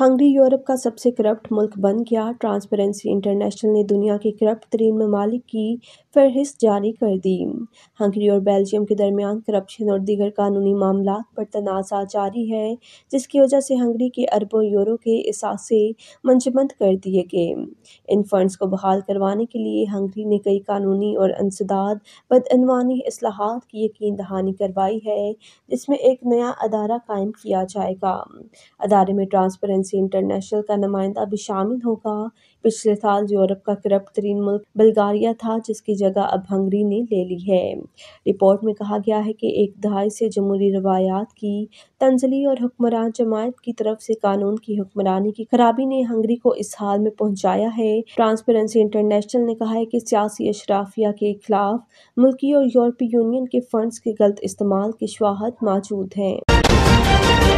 Hungary Europe का सबसे corrupt मुल्क बन गया। ट्रांसपेरेंसी इंटरनेशनल ने दुनिया के करप्ट तरीन ममालिक की फहरिस्त जारी कर दी। हंगरी और बेल्जियम के दरमियान करप्शन और दीगर कानूनी मामला पर तनाज़ा जारी है, जिसकी वजह से हंगरी के अरबों यूरो के असासे मंजमंद कर दिए गए। इन फंड्स को बहाल करवाने के लिए हंगरी ने कई कानूनी और अंसदाद बदअनवानी असलाहत की यकीन दहानी करवाई है, जिसमें एक नया अदारा कायम किया जाएगा। अदारे में ट्रांसपेरेंसी ट्रांसपेरेंसी इंटरनेशनल का नुमाइंदा भी शामिल होगा। पिछले साल यूरोप का करप्ट तरीन मुल्क बल्गारिया था, जिसकी जगह अब हंगरी ने ले ली है। रिपोर्ट में कहा गया है कि एक दहाई से जमहूरी रवायात की तंजली और हुक्मरान जमायत की तरफ़ से कानून की हुक्मरानी की खराबी ने हंगरी को इस हाल में पहुँचाया है। ट्रांसपेरेंसी इंटरनेशनल ने कहा है कि सियासी अशराफिया के खिलाफ मुल्की और यूरोपीय यूनियन के फंड्स के गलत इस्तेमाल की शवाहद मौजूद हैं।